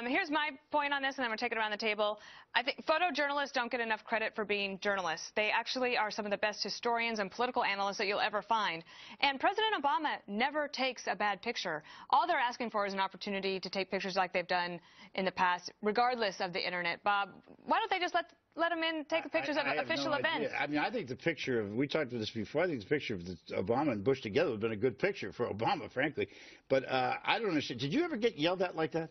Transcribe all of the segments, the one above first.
Um, here's my point on this, and I'm going to take it around the table. I think photojournalists don't get enough credit for being journalists. They actually are some of the best historians and political analysts that you'll ever find. And President Obama never takes a bad picture. All they're asking for is an opportunity to take pictures like they've done in the past, regardless of the internet. Bob, why don't they just let let them in, take the pictures I, of I have official no events? Idea. I mean, I think the picture of we talked about this before. I think the picture of the, Obama and Bush together would have been a good picture for Obama, frankly. But uh, I don't understand. Did you ever get yelled at like that?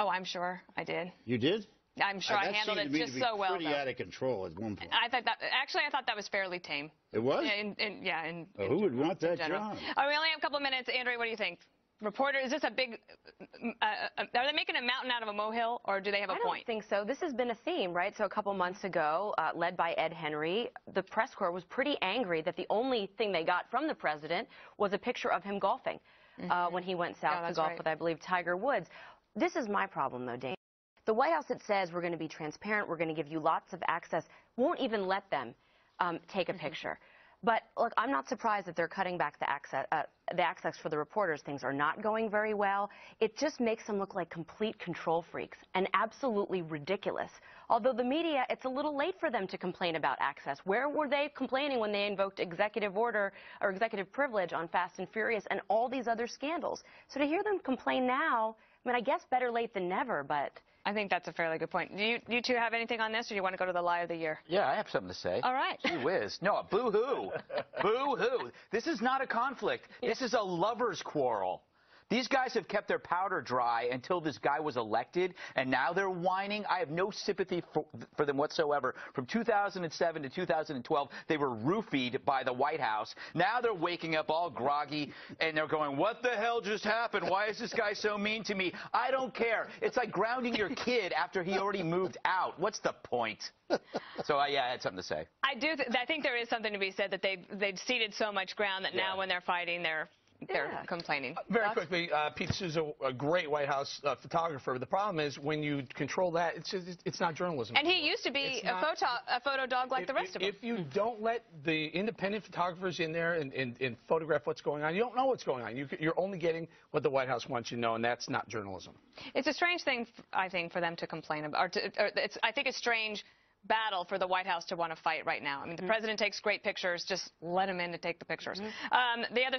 Oh, I'm sure I did. You did? I'm sure Uh, I that handled seemed it to me just to be so well. Pretty though. out of control at one point. I thought that actually I thought that was fairly tame. It was. Yeah, in, in, yeah, in, Oh, who would want that general. job? Oh, we only have a couple of minutes. Andrea, what do you think? Reporter, is this a big? Uh, uh, are they making a mountain out of a molehill, or do they have a I point? I don't think so. This has been a theme, right? So a couple months ago, uh, led by Ed Henry, the press corps was pretty angry that the only thing they got from the president was a picture of him golfing uh, when he went south. Yeah, to golf right. with, I believe, Tiger Woods. This is my problem, though, Dane. The White House, it says we're going to be transparent, we're going to give you lots of access, won't even let them um, take Mm-hmm. a picture. But look, I'm not surprised that they're cutting back the access, uh, the access for the reporters. Things are not going very well. It just makes them look like complete control freaks and absolutely ridiculous. Although the media, it's a little late for them to complain about access. Where were they complaining when they invoked executive order or executive privilege on Fast and Furious and all these other scandals? So to hear them complain now, I mean, I guess better late than never, but. I think that's a fairly good point. Do you, you two have anything on this, or do you want to go to the lie of the year? Yeah, I have something to say. All right. Gee whiz. No, boo hoo. boo hoo. This is not a conflict. This is a lover's quarrel. These guys have kept their powder dry until this guy was elected, and now they're whining. I have no sympathy for, for them whatsoever. From 2007 to 2012, they were roofied by the White House. Now they're waking up all groggy, and they're going, What the hell just happened? Why is this guy so mean to me? I don't care. It's like grounding your kid after he already moved out. What's the point? So, uh, yeah, I had something to say. I do. Th- I think there is something to be said that they've they've ceded so much ground that now when they're fighting, they're they're complaining. Very Thoughts? quickly, uh, Pete Souza, a great White House uh, photographer. The problem is when you control that, it's just, it's not journalism. And he used to be a not- photo a photo dog like if, the rest of them. If you don't let the independent photographers in there and, and, and photograph what's going on, you don't know what's going on. You, you're only getting what the White House wants you to know, and that's not journalism. It's a strange thing, I think, for them to complain about. Or to, or it's, I think it's strange battle for the White House to want to fight right now. I mean, the president takes great pictures. Just let him in to take the pictures. Um, the other